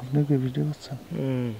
আপনি কি ভিডিও করছেন হুম